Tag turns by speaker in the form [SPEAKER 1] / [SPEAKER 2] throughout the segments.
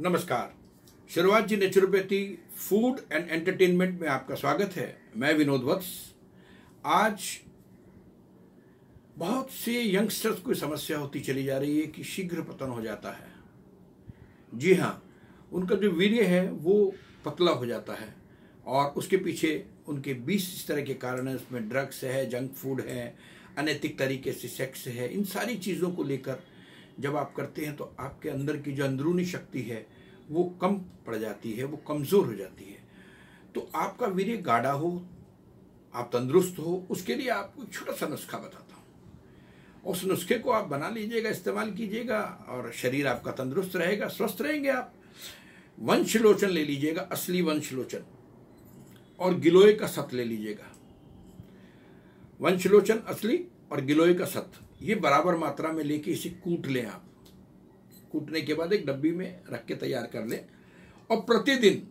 [SPEAKER 1] नमस्कार। शुरुआत जी नेचुरोपैथी, फ़ूड एंड एंटरटेनमेंट में आपका स्वागत है। मैं विनोद वत्स। आज बहुत से यंगस्टर्स को समस्या होती चली जा रही है कि शीघ्र पतन हो जाता है। जी हाँ उनका जो वीर्य है, वो पतला हो जाता है और उसके पीछे उनके बीस इस तरह के कारण है। उसमें ड्रग्स है, जंक फ़ूड है, अनैतिक तरीके से सेक्स है, इन सारी चीज़ों को लेकर जब आप करते हैं तो आपके अंदर की जो अंदरूनी शक्ति है, वो कम पड़ जाती है, वो कमज़ोर हो जाती है। तो आपका वीर्य गाढ़ा हो, आप तंदुरुस्त हो, उसके लिए आपको एक छोटा सा नुस्खा बताता हूँ। उस नुस्खे को आप बना लीजिएगा, इस्तेमाल कीजिएगा और शरीर आपका तंदुरुस्त रहेगा, स्वस्थ रहेंगे आप। वंशलोचन ले लीजिएगा, असली वंशलोचन। और गिलोय का सत ले लीजिएगा। वंशलोचन असली और गिलोय का सत ये बराबर मात्रा में लेके इसे कूट लें आप। कूटने के बाद एक डब्बी में रख के तैयार कर लें। और प्रतिदिन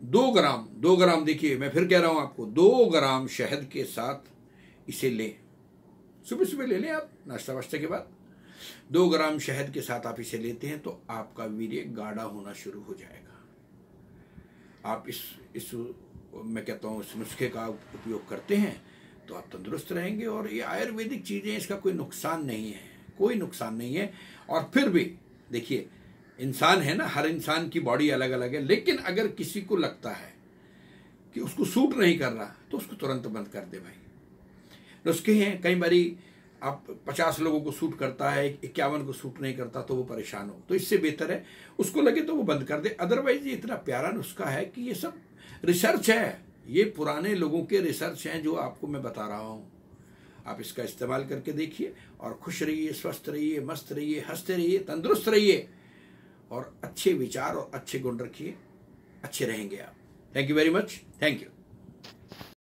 [SPEAKER 1] दो ग्राम दो ग्राम देखिए, मैं फिर कह रहा हूँ आपको, दो ग्राम शहद के साथ इसे लें। सुबह सुबह ले लें आप, नाश्ता वाश्ता के बाद। दो ग्राम शहद के साथ आप इसे लेते हैं तो आपका वीर्य गाढ़ा होना शुरू हो जाएगा। आप इस इस, मैं कहता हूँ, इस नुस्खे का उपयोग करते हैं। तो आप तंदुरुस्त रहेंगे और ये आयुर्वेदिक चीज़ें, इसका कोई नुकसान नहीं है, कोई नुकसान नहीं है। और फिर भी, देखिए, इंसान है ना, हर इंसान की बॉडी अलग अलग है, लेकिन अगर किसी को लगता है कि उसको सूट नहीं कर रहा तो उसको तुरंत बंद कर दे भाई। नुस्खे हैं, कई बारी आप पचास लोगों को सूट करता है, इक्यावन को सूट नहीं करता तो वो परेशान हो तो इससे बेहतर है, उसको लगे तो वो बंद कर दे। अदरवाइज़ ये इतना प्यारा नुस्खा है कि ये सब रिसर्च है। ये पुराने लोगों के रिसर्च हैं जो आपको मैं बता रहा हूँ। आप इसका इस्तेमाल करके देखिए और खुश रहिए, स्वस्थ रहिए, मस्त रहिए, हँसते रहिए, तंदुरुस्त रहिए और अच्छे विचार और अच्छे गुण रखिए। अच्छे रहेंगे आप। Thank you very much thank you